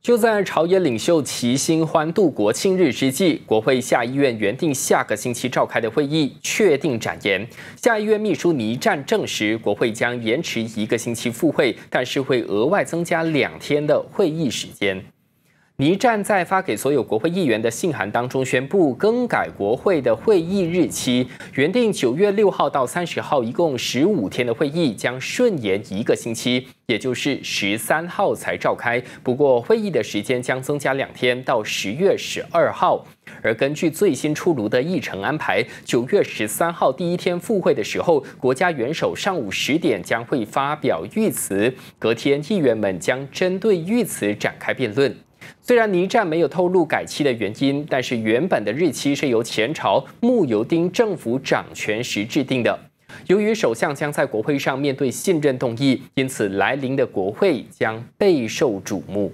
就在朝野领袖齐心欢度国庆日之际，国会下议院原定下个星期召开的会议确定展延。下议院秘书倪战证实，国会将延迟一个星期复会，但是会额外增加两天的会议时间。倪战在发给所有国会议员的信函当中宣布，更改国会的会议日期，原定九月六号到三十号，一共十五天的会议将顺延一个星期，也就是十三号才召开。不过，会议的时间将增加两天，到十月十二号。而根据最新出炉的议程安排，九月十三号第一天复会的时候，国家元首上午十点将会发表谕词，隔天议员们将针对谕词展开辩论。虽然倪战没有透露改期的原因，但是原本的日期是由前朝穆尤丁政府掌权时制定的。由于首相将在国会上面对信任动议，因此来临的国会将备受瞩目。